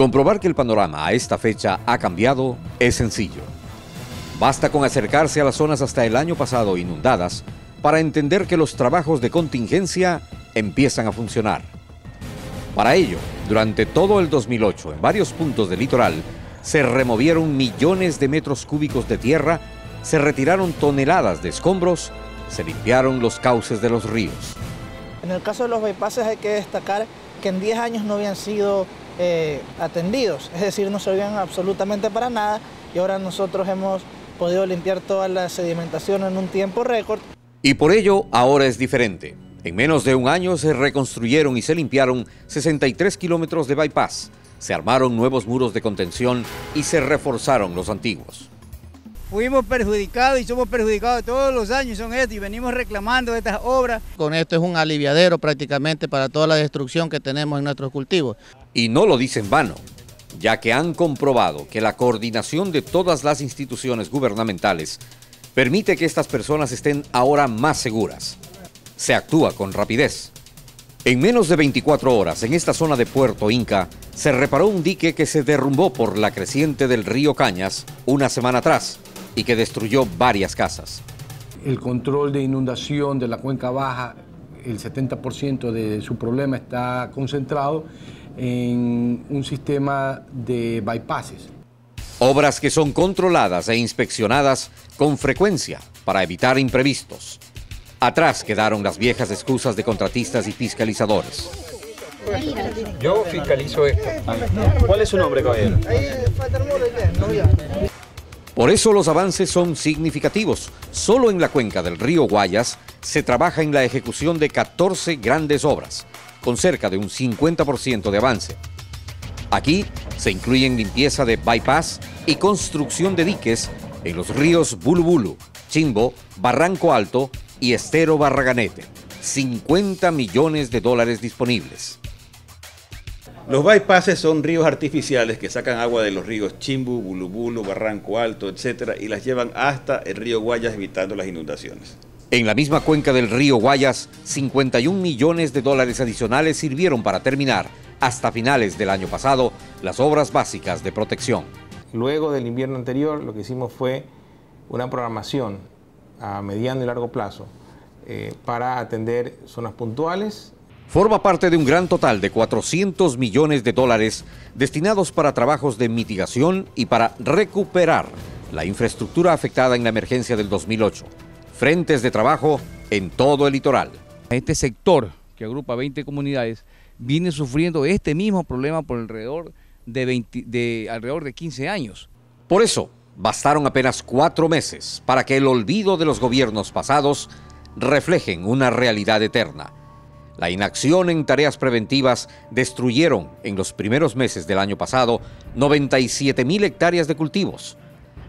Comprobar que el panorama a esta fecha ha cambiado es sencillo. Basta con acercarse a las zonas hasta el año pasado inundadas para entender que los trabajos de contingencia empiezan a funcionar. Para ello, durante todo el 2008, en varios puntos del litoral, se removieron millones de metros cúbicos de tierra, se retiraron toneladas de escombros, se limpiaron los cauces de los ríos. En el caso de los bypasses hay que destacar que en 10 años no habían sido eh, atendidos, es decir, no servían absolutamente para nada y ahora nosotros hemos podido limpiar toda la sedimentación en un tiempo récord. Y por ello ahora es diferente. En menos de un año se reconstruyeron y se limpiaron 63 kilómetros de bypass, se armaron nuevos muros de contención y se reforzaron los antiguos. Fuimos perjudicados y somos perjudicados todos los años son estos y venimos reclamando estas obras. Con esto es un aliviadero prácticamente para toda la destrucción que tenemos en nuestros cultivos. Y no lo dicen vano, ya que han comprobado que la coordinación de todas las instituciones gubernamentales permite que estas personas estén ahora más seguras. Se actúa con rapidez. En menos de 24 horas, en esta zona de Puerto Inca, se reparó un dique que se derrumbó por la creciente del río Cañas una semana atrás y que destruyó varias casas. El control de inundación de la cuenca baja, el 70% de su problema está concentrado en un sistema de bypasses. Obras que son controladas e inspeccionadas con frecuencia para evitar imprevistos. Atrás quedaron las viejas excusas de contratistas y fiscalizadores. Yo fiscalizo esto. ¿Cuál es su nombre, caballero? Por eso los avances son significativos. Solo en la cuenca del río Guayas se trabaja en la ejecución de 14 grandes obras, con cerca de un 50% de avance. Aquí se incluyen limpieza de bypass y construcción de diques en los ríos Bulubulu, Chimbo, Barranco Alto y Estero Barraganete. 50 millones de dólares disponibles. Los bypasses son ríos artificiales que sacan agua de los ríos Chimbu, Bulubulu, Barranco Alto, etcétera, y las llevan hasta el río Guayas evitando las inundaciones. En la misma cuenca del río Guayas, 51 millones de dólares adicionales sirvieron para terminar, hasta finales del año pasado, las obras básicas de protección. Luego del invierno anterior, lo que hicimos fue una programación a mediano y largo plazo eh, para atender zonas puntuales forma parte de un gran total de 400 millones de dólares destinados para trabajos de mitigación y para recuperar la infraestructura afectada en la emergencia del 2008. Frentes de trabajo en todo el litoral. Este sector, que agrupa 20 comunidades, viene sufriendo este mismo problema por alrededor de, de alrededor de 15 años. Por eso, bastaron apenas cuatro meses para que el olvido de los gobiernos pasados reflejen una realidad eterna la inacción en tareas preventivas destruyeron en los primeros meses del año pasado 97 mil hectáreas de cultivos,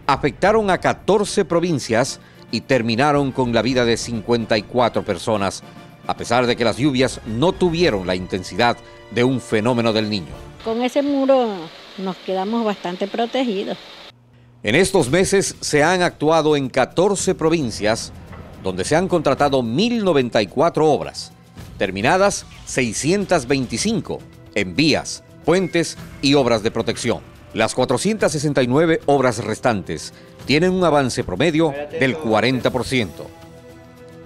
afectaron a 14 provincias y terminaron con la vida de 54 personas, a pesar de que las lluvias no tuvieron la intensidad de un fenómeno del niño. Con ese muro nos quedamos bastante protegidos. En estos meses se han actuado en 14 provincias donde se han contratado 1.094 obras terminadas 625 en vías, puentes y obras de protección. Las 469 obras restantes tienen un avance promedio del 40%.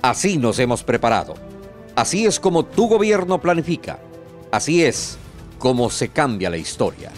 Así nos hemos preparado. Así es como tu gobierno planifica. Así es como se cambia la historia.